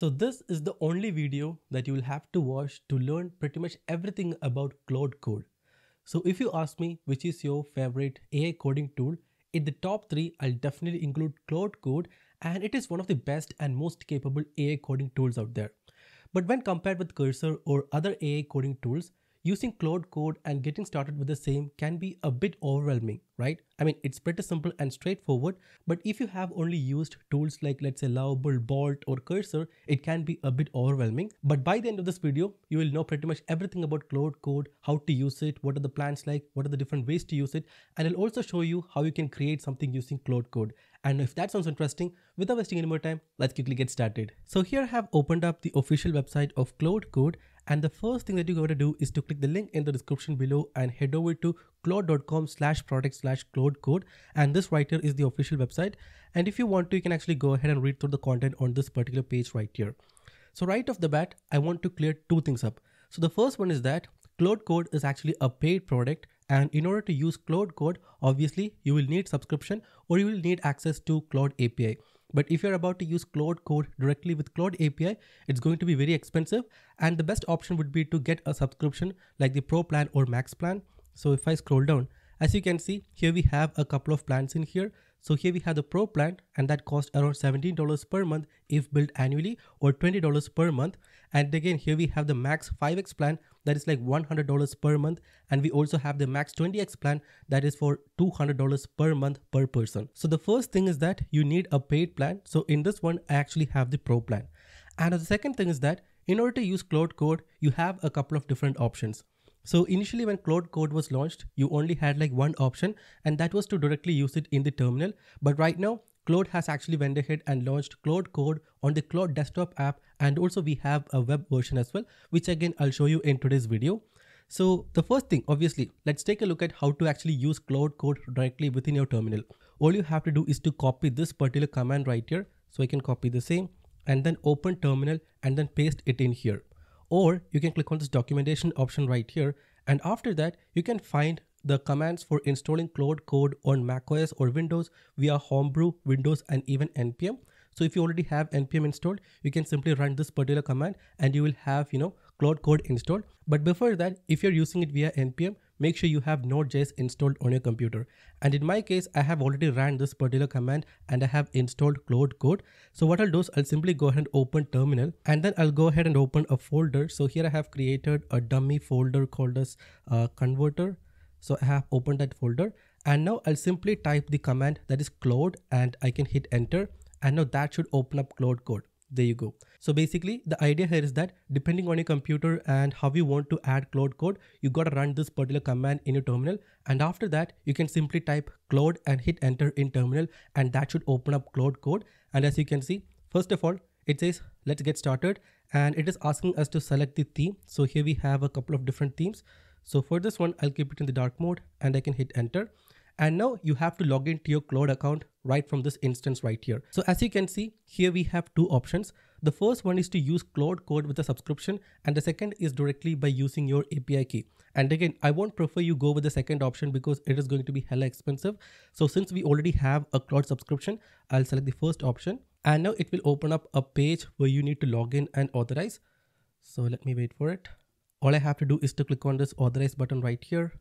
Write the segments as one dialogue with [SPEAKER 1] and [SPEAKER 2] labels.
[SPEAKER 1] So this is the only video that you will have to watch to learn pretty much everything about Claude Code. So if you ask me which is your favorite AI coding tool, in the top 3 I'll definitely include Claude Code and it is one of the best and most capable AI coding tools out there. But when compared with Cursor or other AI coding tools, using Claude Code and getting started with the same can be a bit overwhelming, right? I mean, it's pretty simple and straightforward, but if you have only used tools like let's say Lovable, Bolt or Cursor, it can be a bit overwhelming. But by the end of this video, you will know pretty much everything about Claude Code, how to use it, what are the plans like, what are the different ways to use it, and I'll also show you how you can create something using Claude Code. And if that sounds interesting, without wasting any more time, let's quickly get started. So here I have opened up the official website of Claude Code and the first thing that you're going to do is to click the link in the description below and head over to claude.com slash product slash claude code. And this right here is the official website. And if you want to, you can actually go ahead and read through the content on this particular page right here. So right off the bat, I want to clear two things up. So the first one is that Claude Code is actually a paid product and in order to use Claude Code, obviously you will need subscription or you will need access to Claude API. But if you're about to use Claude Code directly with Claude API, it's going to be very expensive. And the best option would be to get a subscription like the Pro plan or Max plan. So if I scroll down, as you can see, here we have a couple of plans in here. So here we have the Pro plan and that costs around $17 per month if billed annually or $20 per month. And again, here we have the Max 5X plan that is like $100 per month. And we also have the Max 20X plan that is for $200 per month per person. So the first thing is that you need a paid plan. So in this one, I actually have the Pro plan. And the second thing is that in order to use Claude Code, you have a couple of different options. So initially when Claude Code was launched, you only had like one option and that was to directly use it in the terminal. But right now, Claude has actually went ahead and launched Claude Code on the Claude desktop app and also we have a web version as well, which again I'll show you in today's video. So the first thing, obviously, let's take a look at how to actually use Claude Code directly within your terminal. All you have to do is to copy this particular command right here. So I can copy the same and then open terminal and then paste it in here or you can click on this documentation option right here and after that you can find the commands for installing Claude Code on macOS or Windows via Homebrew, Windows and even NPM. So if you already have NPM installed, you can simply run this particular command and you will have, you know, Claude Code installed. But before that, if you're using it via NPM, make sure you have Node.js installed on your computer. And in my case, I have already ran this particular command and I have installed Claude Code. So what I'll do is I'll simply go ahead and open terminal and then I'll go ahead and open a folder. So here I have created a dummy folder called as uh, converter. So I have opened that folder and now I'll simply type the command that is Claude and I can hit enter and now that should open up Claude Code. There you go. So basically the idea here is that depending on your computer and how you want to add Claude Code you got to run this particular command in your terminal. And after that you can simply type Claude and hit enter in terminal and that should open up Claude Code. And as you can see first of all it says let's get started. And it is asking us to select the theme. So here we have a couple of different themes. So for this one I'll keep it in the dark mode and I can hit enter and now you have to log into your Claude account right from this instance right here. So as you can see, here we have two options. The first one is to use Claude Code with a subscription and the second is directly by using your API key. And again, I won't prefer you go with the second option because it is going to be hella expensive. So since we already have a Claude subscription, I'll select the first option and now it will open up a page where you need to log in and authorize. So let me wait for it. All I have to do is to click on this authorize button right here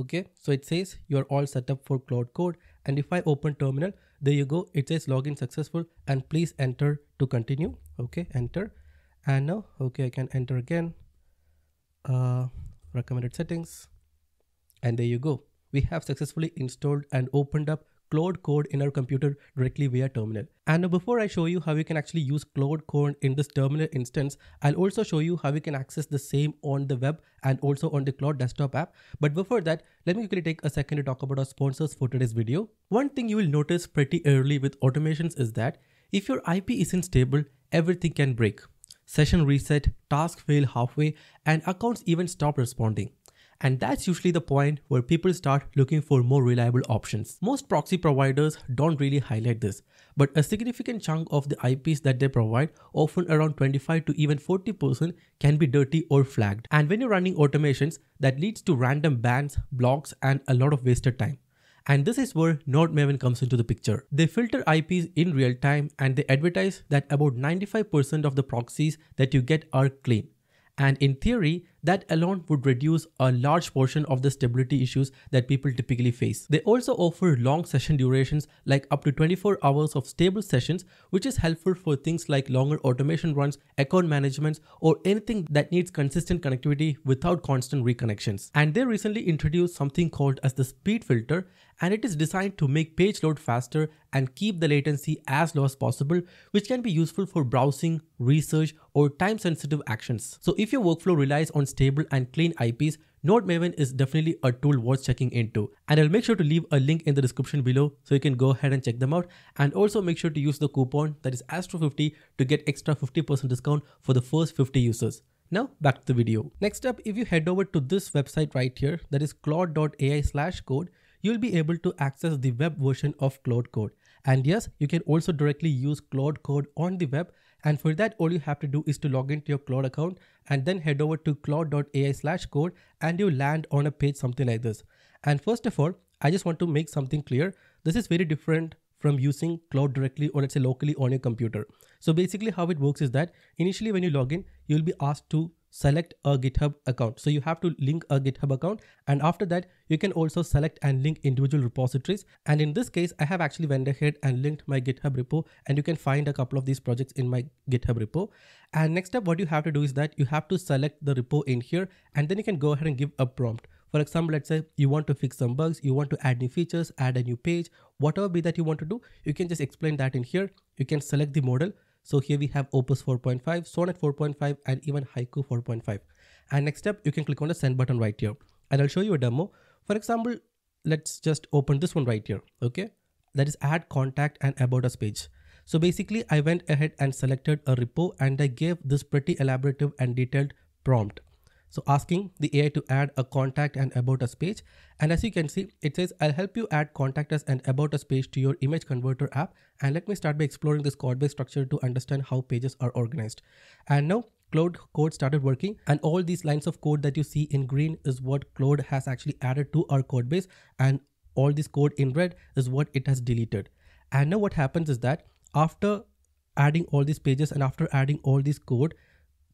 [SPEAKER 1] okay so it says you're all set up for Claude Code and if i open terminal there you go. It says login successful and please enter to continue. Okay enter. And now okay i can enter again. Uh recommended settings. And there you go. We have successfully installed and opened up Claude Code in our computer directly via terminal. And before I show you how you can actually use Claude Code in this terminal instance, I'll also show you how you can access the same on the web and also on the Claude desktop app. But before that, let me quickly take a second to talk about our sponsors for today's video. One thing you will notice pretty early with automations is that if your IP isn't stable, everything can break. Session reset, task fail halfway, and accounts even stop responding. And that's usually the point where people start looking for more reliable options. Most proxy providers don't really highlight this, but a significant chunk of the IPs that they provide, often around 25 to even 40%, can be dirty or flagged. And when you're running automations, that leads to random bans, blocks, and a lot of wasted time. And this is where NodeMaven comes into the picture. They filter IPs in real time and they advertise that about 95% of the proxies that you get are clean. And in theory, that alone would reduce a large portion of the stability issues that people typically face. They also offer long session durations like up to 24 hours of stable sessions, which is helpful for things like longer automation runs, account management, or anything that needs consistent connectivity without constant reconnections. And they recently introduced something called as the speed filter, and it is designed to make page load faster and keep the latency as low as possible, which can be useful for browsing, research, or time sensitive actions. So if your workflow relies on stable and clean IPs, NodeMaven is definitely a tool worth checking into. And I'll make sure to leave a link in the description below so you can go ahead and check them out. And also make sure to use the coupon that is Astro50 to get extra 50% discount for the first 50 users. Now back to the video. Next up, if you head over to this website right here, that is claude.ai slash code, you'll be able to access the web version of Claude Code. And yes, you can also directly use Claude Code on the web and for that, all you have to do is to log into your Claude account and then head over to claude.ai slash code and you land on a page something like this. And first of all, I just want to make something clear. This is very different from using Claude directly or let's say locally on your computer. So basically how it works is that initially when you log in, you'll be asked to select a GitHub account. So you have to link a GitHub account and after that you can also select and link individual repositories. And in this case, I have actually went ahead and linked my GitHub repo and you can find a couple of these projects in my GitHub repo. And next up, what you have to do is that you have to select the repo in here and then you can go ahead and give a prompt. For example, let's say you want to fix some bugs, you want to add new features, add a new page, whatever be that you want to do, you can just explain that in here. You can select the model so here we have Opus 4.5, Sonnet 4.5 and even Haiku 4.5. And next step, you can click on the send button right here. And I'll show you a demo. For example, let's just open this one right here. Okay. That is add contact and about us page. So basically I went ahead and selected a repo and I gave this pretty elaborative and detailed prompt. So asking the AI to add a contact and about us page. And as you can see, it says, I'll help you add contact us and about us page to your image converter app. And let me start by exploring this code base structure to understand how pages are organized. And now Claude code started working and all these lines of code that you see in green is what Claude has actually added to our code base and all this code in red is what it has deleted. And now what happens is that after adding all these pages and after adding all this code,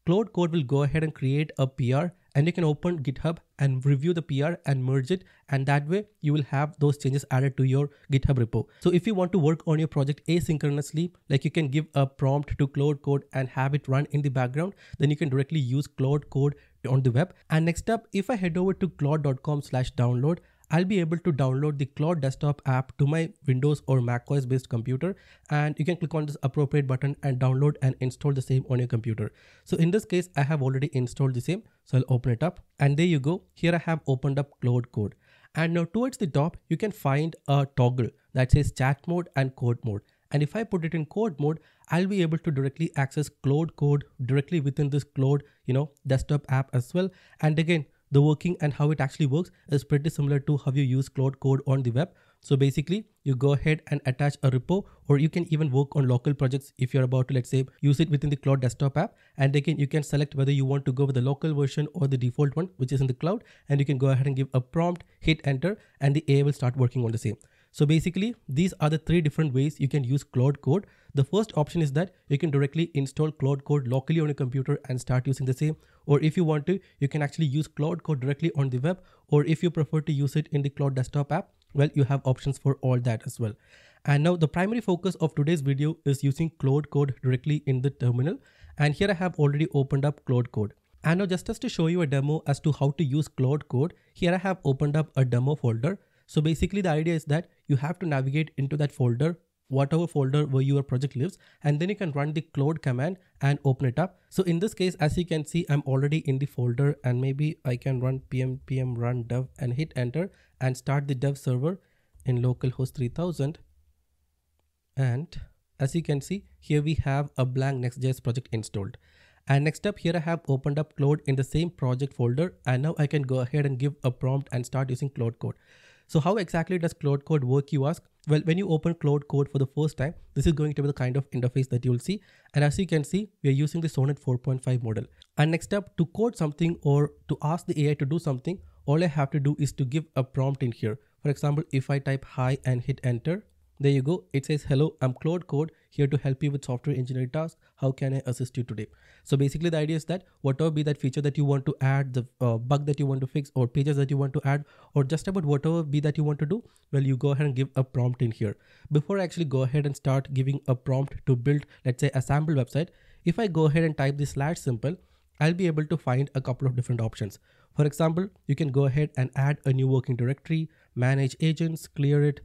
[SPEAKER 1] Claude Code will go ahead and create a PR and you can open GitHub and review the PR and merge it. And that way you will have those changes added to your GitHub repo. So if you want to work on your project asynchronously, like you can give a prompt to Claude Code and have it run in the background, then you can directly use Claude Code on the web. And next up, if I head over to claude.com slash download, I'll be able to download the Claude desktop app to my Windows or macOS based computer and you can click on this appropriate button and download and install the same on your computer. So in this case, I have already installed the same. So I'll open it up and there you go. Here I have opened up Claude Code. And now towards the top, you can find a toggle that says chat mode and code mode. And if I put it in code mode, I'll be able to directly access claude code directly within this Claude, you know, desktop app as well. And again, the working and how it actually works is pretty similar to how you use Claude Code on the web. So basically, you go ahead and attach a repo, or you can even work on local projects if you're about to, let's say, use it within the Claude desktop app. And again, you can select whether you want to go with the local version or the default one, which is in the cloud. And you can go ahead and give a prompt, hit enter, and the AI will start working on the same. So basically, these are the three different ways you can use Claude Code. The first option is that you can directly install Claude Code locally on your computer and start using the same. Or if you want to, you can actually use Claude Code directly on the web. Or if you prefer to use it in the Claude desktop app, well, you have options for all that as well. And now the primary focus of today's video is using Claude Code directly in the terminal. And here I have already opened up Claude Code. And now just as to show you a demo as to how to use Claude Code, here I have opened up a demo folder. So basically the idea is that you have to navigate into that folder whatever folder where your project lives and then you can run the Claude command and open it up. So in this case, as you can see, I'm already in the folder and maybe I can run pm pm run dev and hit enter and start the dev server in localhost 3000. And as you can see, here we have a blank Next.js project installed. And next up here I have opened up Claude in the same project folder and now I can go ahead and give a prompt and start using Claude Code. So how exactly does Claude Code work you ask? Well, when you open Claude Code for the first time, this is going to be the kind of interface that you'll see. And as you can see, we are using the Sonnet 4.5 model. And next up, to code something or to ask the AI to do something, all I have to do is to give a prompt in here. For For example, if I type hi and hit enter, there you go. It says, hello, I'm Claude Code here to help you with software engineering tasks. How can I assist you today? So basically the idea is that whatever be that feature that you want to add, the uh, bug that you want to fix or pages that you want to add, or just about whatever be that you want to do, well, you go ahead and give a prompt in here. Before I actually go ahead and start giving a prompt to build, let's say a sample website, if I go ahead and type this slash simple, I'll be able to find a couple of different options. For example, you can go ahead and add a new working directory, manage agents, clear it,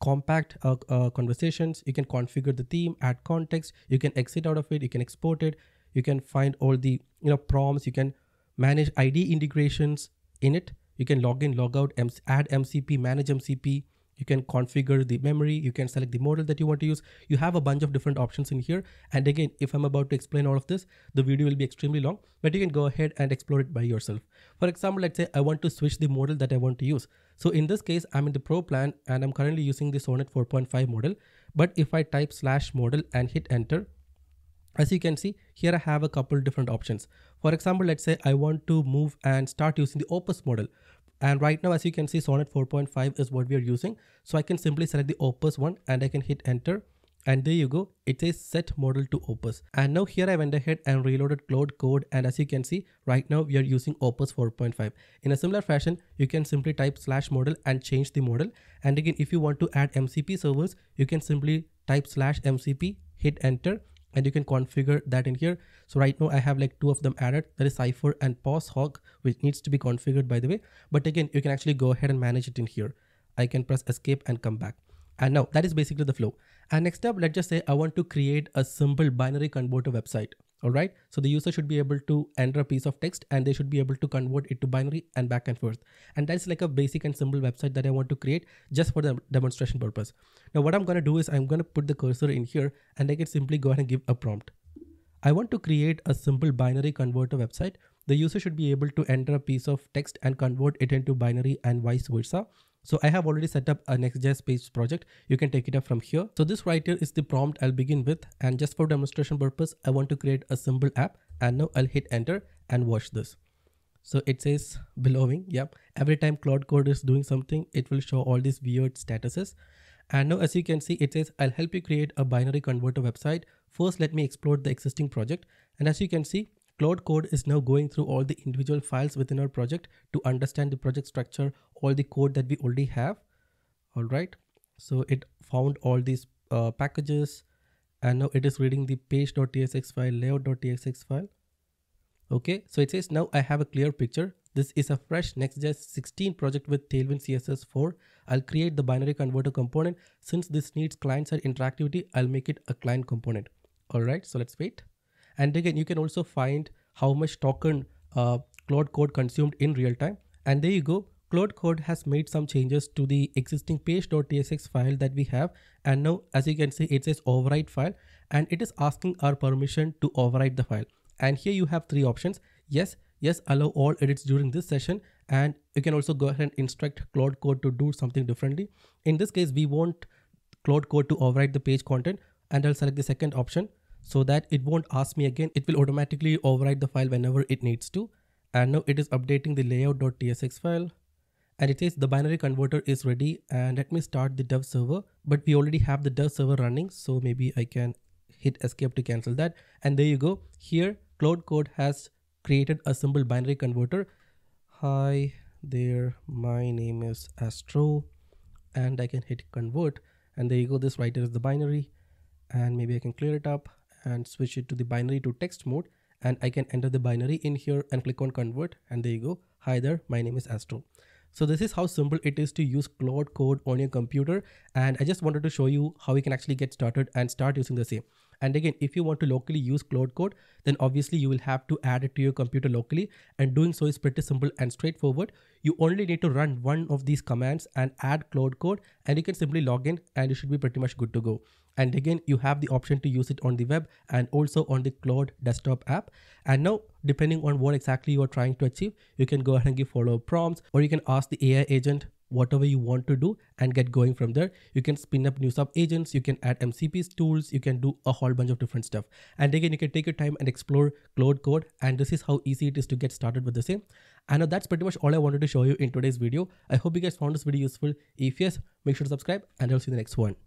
[SPEAKER 1] compact uh, uh, conversations. You can configure the theme add context. You can exit out of it. You can export it. You can find all the you know prompts. You can manage id integrations in it. You can log in log out add mcp manage mcp you can configure the memory you can select the model that you want to use. You have a bunch of different options in here. And again if i'm about to explain all of this the video will be extremely long but you can go ahead and explore it by yourself. For example let's say i want to switch the model that i want to use. So in this case i'm in the pro plan and i'm currently using the sonnet 4.5 model. But if i type slash model and hit enter as you can see here i have a couple different options. For example let's say i want to move and start using the opus model and right now, as you can see, Sonnet 4.5 is what we are using. So I can simply select the Opus one and I can hit enter. And there you go, it says set model to Opus. And now here I went ahead and reloaded Claude Code. And as you can see, right now we are using Opus 4.5. In a similar fashion, you can simply type slash model and change the model. And again, if you want to add MCP servers, you can simply type slash MCP, hit enter, and you can configure that in here. So right now I have like two of them added. That is Cypher and Hawk, which needs to be configured by the way. But again, you can actually go ahead and manage it in here. I can press escape and come back. And now that is basically the flow. And next up, let's just say I want to create a simple binary converter website all right? So the user should be able to enter a piece of text and they should be able to convert it to binary and back and forth. And that's like a basic and simple website that i want to create just for the demonstration purpose. Now what i'm going to do is i'm going to put the cursor in here and i can simply go ahead and give a prompt. I want to create a simple binary converter website. The user should be able to enter a piece of text and convert it into binary and vice versa so I have already set up a Next.js page project. You can take it up from here. So this right here is the prompt I'll begin with. And just for demonstration purpose, I want to create a simple app. And now I'll hit enter and watch this. So it says belonging. Yep. Every time Claude Code is doing something, it will show all these weird statuses. And now as you can see, it says, I'll help you create a binary converter website. First, let me explore the existing project. And as you can see, Claude Code is now going through all the individual files within our project to understand the project structure, all the code that we already have. All right. So it found all these uh, packages and now it is reading the page.tsx file, layout.tsx file. Okay, so it says now I have a clear picture. This is a fresh Next.js 16 project with Tailwind CSS 4. I'll create the binary converter component. Since this needs client-side interactivity, I'll make it a client component. All right, so let's wait. And again, you can also find how much token uh, Claude Code consumed in real time. And there you go. Claude Code has made some changes to the existing page.tsx file that we have. And now, as you can see, it says override file and it is asking our permission to override the file. And here you have three options. Yes, yes, allow all edits during this session. And you can also go ahead and instruct Claude Code to do something differently. In this case, we want Claude Code to override the page content and I'll select the second option so that it won't ask me again. It will automatically overwrite the file whenever it needs to. And now it is updating the layout.tsx file. And it says the binary converter is ready and let me start the dev server. But we already have the dev server running. So maybe I can hit escape to cancel that. And there you go. Here Claude Code has created a simple binary converter. Hi there, my name is Astro and I can hit convert and there you go. This here is the binary and maybe I can clear it up and switch it to the binary to text mode and I can enter the binary in here and click on convert and there you go. Hi there, my name is Astro. So this is how simple it is to use Claude Code on your computer and I just wanted to show you how you can actually get started and start using the same. And again, if you want to locally use Claude Code, then obviously you will have to add it to your computer locally and doing so is pretty simple and straightforward. You only need to run one of these commands and add Claude Code and you can simply log in and you should be pretty much good to go. And again, you have the option to use it on the web and also on the Claude desktop app. And now, depending on what exactly you are trying to achieve, you can go ahead and give follow-up prompts or you can ask the AI agent whatever you want to do and get going from there. You can spin up new sub agents, you can add MCPs tools, you can do a whole bunch of different stuff. And again, you can take your time and explore Claude Code. And this is how easy it is to get started with the same. Know that's pretty much all I wanted to show you in today's video. I hope you guys found this video useful. If yes, make sure to subscribe and I'll see you in the next one.